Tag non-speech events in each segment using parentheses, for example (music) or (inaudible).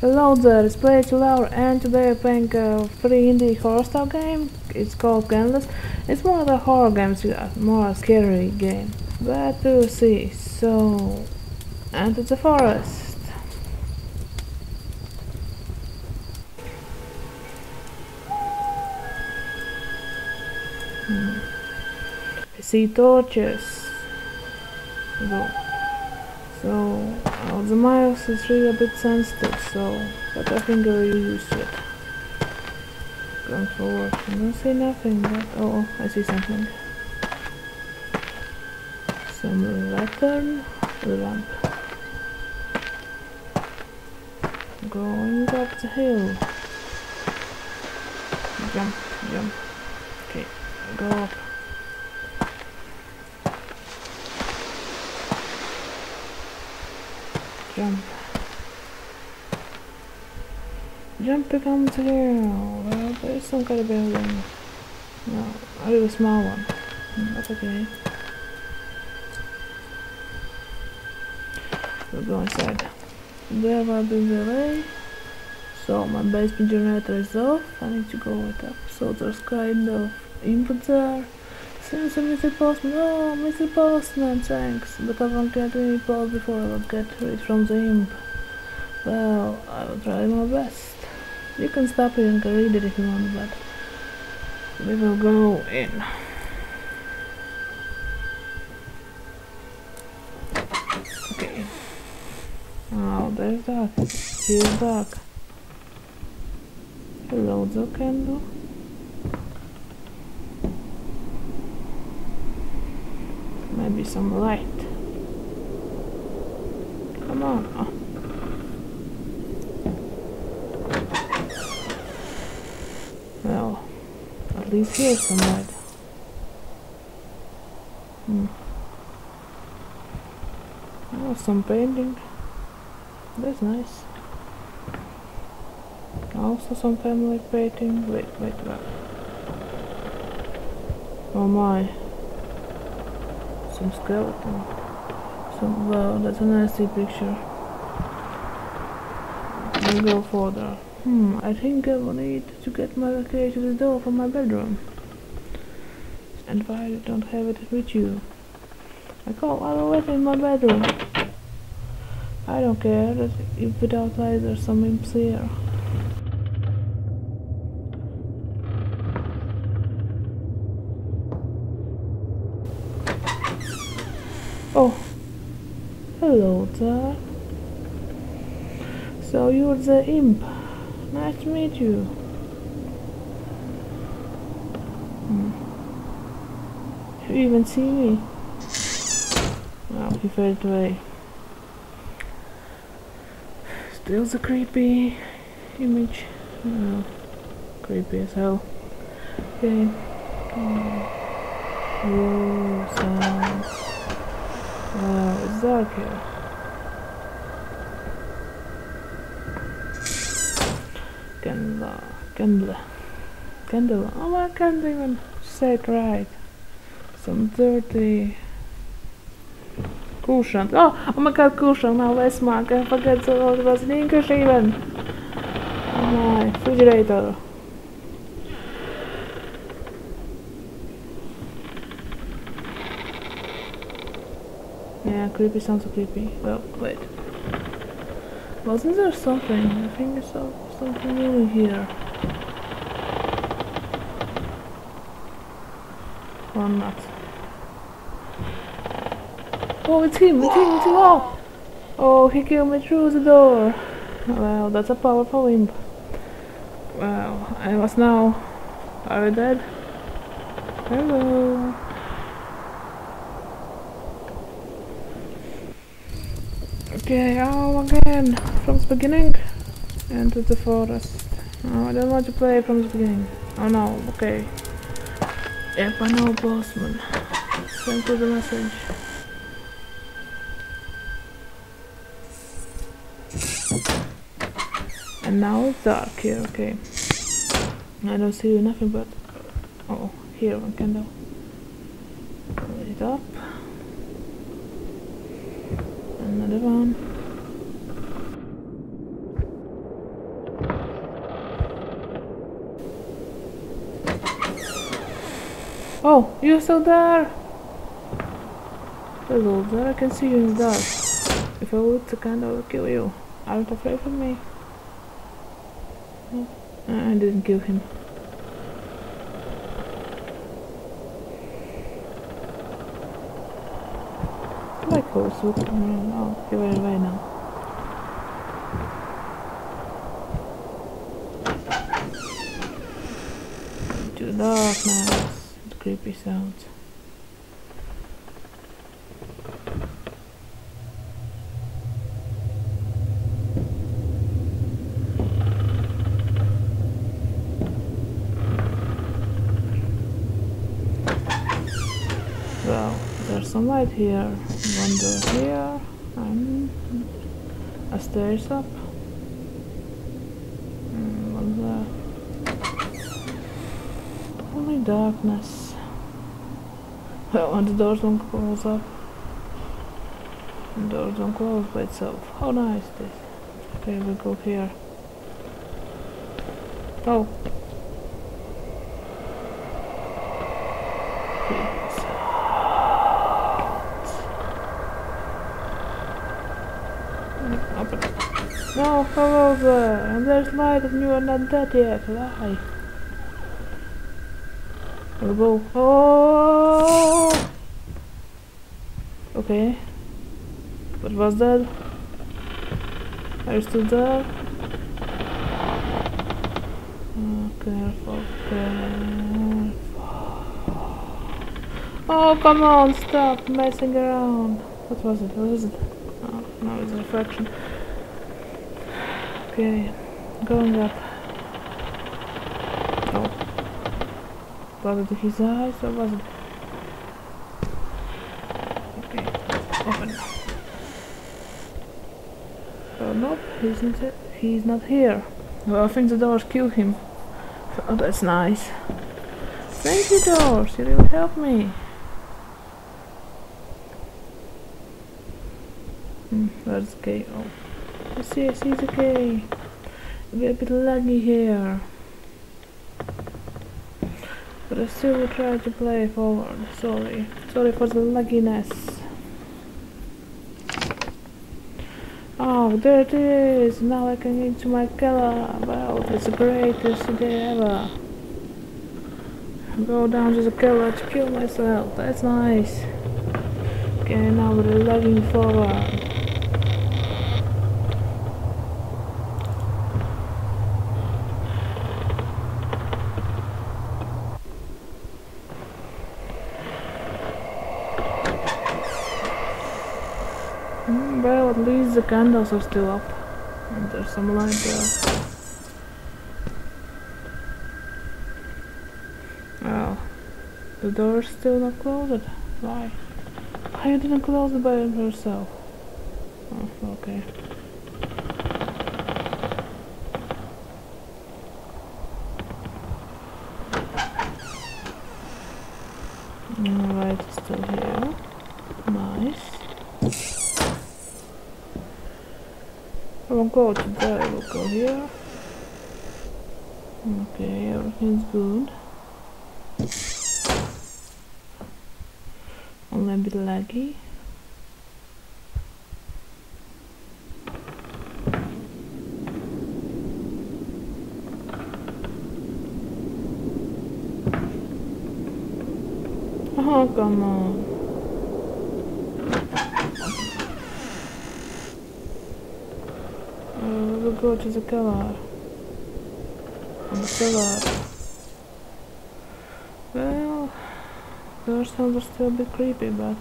Hello there, it's Player2Laura and today I'm playing a free indie horror style game. It's called Candles. It's one of the horror games, more a scary game. But we'll see. So, enter the forest. Hmm. See torches. Go. So the mouse is really a bit sensitive, so but I think I will use it. Going forward, I don't see nothing. But, oh, oh I see something. Some lantern lamp. Going up the hill. Jump, jump. Okay, go up. Jump. Jump becomes here. Well, there's some kind of building. No, I'll do a small one. Mm, That's okay. We'll go inside. There will be the way. So my basement generator is off. I need to go it up. So there's kind of input there. A Mr. Postman, oh, Mr. Postman, thanks, but I won't get any post before I will get rid from the imp. Well, I will try my best. You can stop it and read it if you want, but we will go in. Okay. Oh, there's dark. Here's dark. Hello, the candle. Maybe some light. Come on. Oh. Well, at least here's some light. Hmm. Oh, some painting. That's nice. Also some family painting. Wait, wait, wait. Oh my some skeleton. Some wow, that's a nasty picture. We'll go further. Hmm, I think I will need to get my key to the door from my bedroom. And why you don't have it with you? I can't allow it in my bedroom. I don't care if without there's some imps here. Oh, hello. So you're the imp. Nice to meet you. Hmm. You even see me? Well, he faded away. Still the creepy image. Oh, creepy as hell. Okay. Hmm. Sounds. Uh, is that okay? Candela, Candela, Candela. Oh, I can't even say it right. Some dirty. Kūšana. Oh, oh my god, kūšana nav vesmāka. Pagaidz, vēl vienkārši even. Oh my, refrigerator. Yeah, creepy sounds so creepy. Well, wait. Wasn't there something? I think saw something new here. Or not. Oh, it's him! It's him! It's him! Oh! Oh, he killed me through the door! Well, that's a powerful imp. Well, I was now... Are you dead? Hello! Okay, oh again, from the beginning into the forest. Oh, I don't want to play from the beginning. Oh no, okay. Yep, I know, Bossman. Send to the message. And now it's dark here, okay. I don't see nothing but... Oh, here one candle. Light it up. Oh, you're still there! Hello there, I can see you in the dark. If I would, to kind of kill you. Aren't afraid of me? I didn't kill him. Obwohl, so kann man auch überall weinen. Do dark nights creepy sounds. There's some light here, one door here, and a stairs up. Mm, one there. Only darkness. Well, (laughs) and the doors don't close up. The doors don't close by itself. How nice this. Okay, we'll go here. Oh. Open. No, And there's light and you are not dead yet. Lie. We'll. Oh! Okay. What was that? Are you still there? Oh, careful, careful. Oh, come on, stop messing around. What was it? What was it? Oh, no, it's a reflection. Okay, going up. Oh. Was it his eyes or was it? Okay, open. Oh, nope, he's not, he's not here. Well, I think the doors killed him. Oh, that's nice. Thank you, doors. You really helped me. Hmm, where's the key? Oh. I see, I see the key. We're a bit laggy here. But I still will try to play forward. Sorry. Sorry for the lagginess. Oh, there it is! Now I can get into my cellar. Well, it's the greatest day ever. Go down to the cellar to kill myself. That's nice. Okay, now we're lagging forward. Mm, Well, at the candles are still up. And there's some light there. Well, the door's still not closed. Why? Why you didn't close it by yourself? Oh, okay. Mm, Alright, it's still here. Nice. I won't go to there, I will go here. Okay, everything's good. Only a bit laggy. Oh, come on. We'll go to the cellar. The cellar. Well, those sounds are still a bit creepy, but...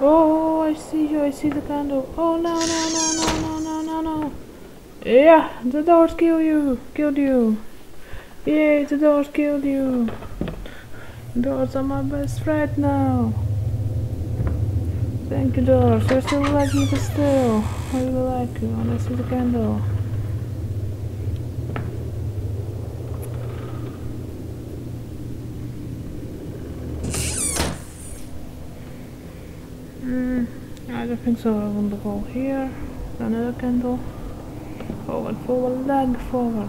Oh, I see you, I see the candle. Oh no, no, no, no, no, no, no. Yeah, the doors kill you, killed you. Yay, the doors killed you. Doors are my best friend now. Thank you, doors. You're so you. but still. I really like you, and I see the candle. Think so. I want to here. Another candle. Forward, forward, leg forward.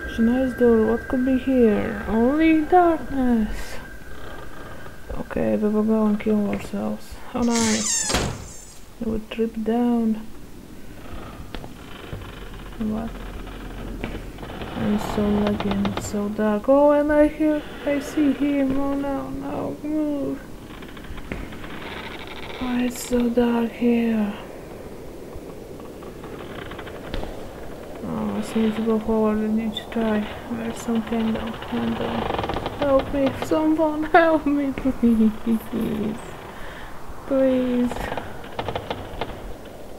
It's a nice door. What could be here? Only darkness. Okay, we will go and kill ourselves. How nice. We would trip down. What? I'm so lucky it's so dark. Oh, and I hear, I see him. Oh no, no, move. Oh, it's so dark here. I need to go forward. I need to try. Where's some candle? Candle. Help me, someone help me, please. Please.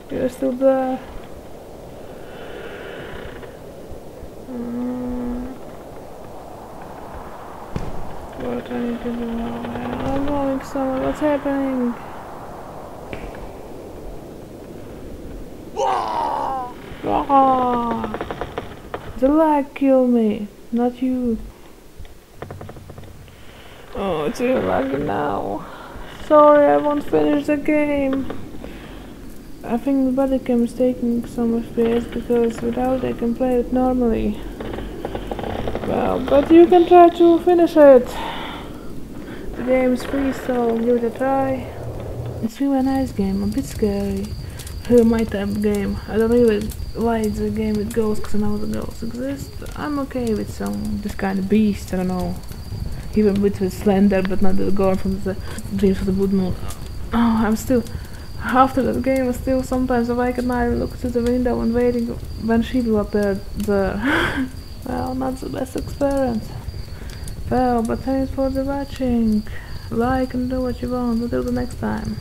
You're still there. Mm. What I need to do now? I'm going somewhere. What's happening? Ah! The lag killed me, not you. Oh, it's really laggy now. Sorry, I won't finish the game. I think the body cam is taking some FPS because without I can play it normally. Well, but you can try to finish it. The game is free, so give it a try. It's really a nice game, a bit scary. My type game. I don't why it's a game with ghosts, because I know the ghosts exist. I'm okay with some this kind of beast, I don't know. Even with, with Slender, but not the girl from the Dreams of the Blood Moon. Oh, I'm still after that game, I still sometimes awake at night and look through the window and waiting when she will appear there. well, not the best experience. Well, but thanks for the watching. Like and do what you want. Until the next time.